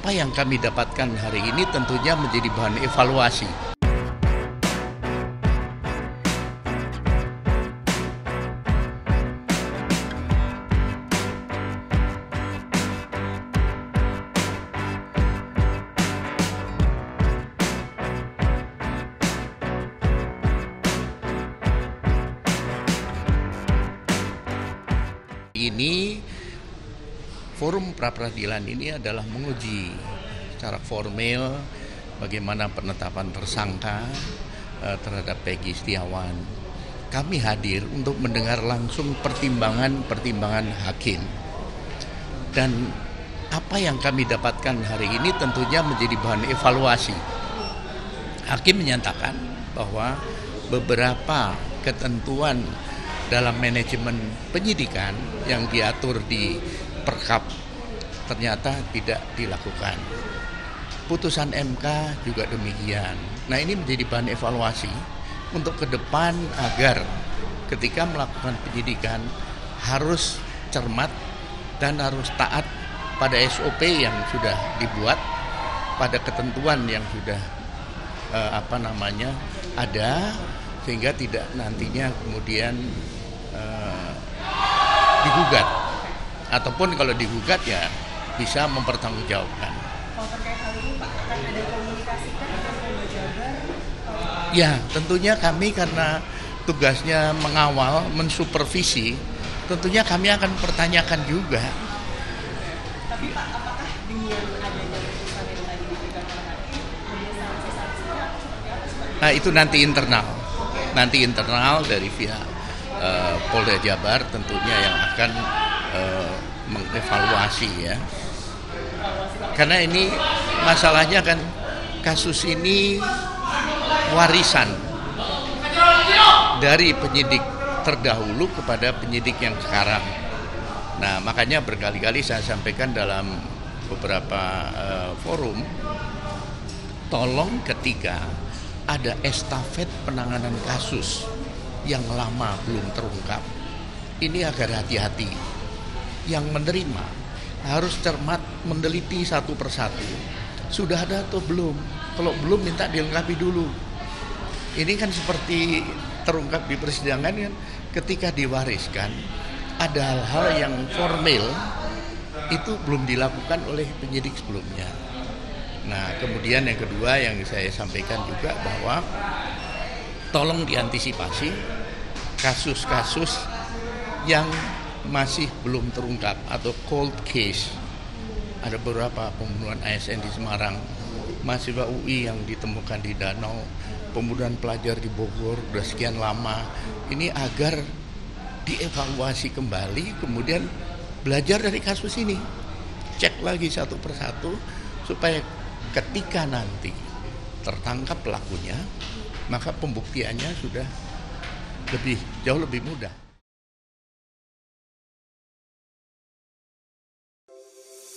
apa yang kami dapatkan hari ini tentunya menjadi bahan evaluasi. Ini forum pra peradilan ini adalah menguji secara formal bagaimana penetapan tersangka eh, terhadap Peggy Setiawan. Kami hadir untuk mendengar langsung pertimbangan-pertimbangan hakim. Dan apa yang kami dapatkan hari ini tentunya menjadi bahan evaluasi. Hakim menyatakan bahwa beberapa ketentuan dalam manajemen penyidikan yang diatur di perkap ternyata tidak dilakukan. Putusan MK juga demikian. Nah ini menjadi bahan evaluasi untuk ke depan agar ketika melakukan penyidikan harus cermat dan harus taat pada SOP yang sudah dibuat, pada ketentuan yang sudah eh, apa namanya ada sehingga tidak nantinya kemudian eh, digugat ataupun kalau digugat ya bisa mempertanggungjawabkan. Kalau terkait hal ini Pak, akan ada komunikasi kan dengan Polda Jabar? Ya, tentunya kami karena tugasnya mengawal, mensupervisi, tentunya kami akan pertanyakan juga. Tapi Pak, apakah dengan adanya putusan yang tadi diberikan oleh hakim, kemudian sanksi-sanksinya seperti apa seperti Nah, itu nanti internal. Nanti internal dari pihak eh, Polda Jabar tentunya yang akan eh, mengevaluasi ya. Karena ini masalahnya kan kasus ini warisan dari penyidik terdahulu kepada penyidik yang sekarang. Nah, makanya berkali-kali saya sampaikan dalam beberapa eh, forum, tolong ketika ada estafet penanganan kasus yang lama belum terungkap, ini agar hati-hati. Yang menerima harus cermat meneliti satu persatu. Sudah ada atau belum? Kalau belum minta dilengkapi dulu. Ini kan seperti terungkap di persidangan kan ketika diwariskan ada hal-hal yang formal itu belum dilakukan oleh penyidik sebelumnya. Nah, kemudian yang kedua yang saya sampaikan juga bahwa tolong diantisipasi kasus-kasus yang masih belum terungkap atau cold case. Ada beberapa pembunuhan ASN di Semarang, mahasiswa UI yang ditemukan di danau, pembunuhan pelajar di Bogor sudah sekian lama. Ini agar dievaluasi kembali, kemudian belajar dari kasus ini. Cek lagi satu persatu supaya ketika nanti tertangkap pelakunya, maka pembuktiannya sudah lebih jauh lebih mudah.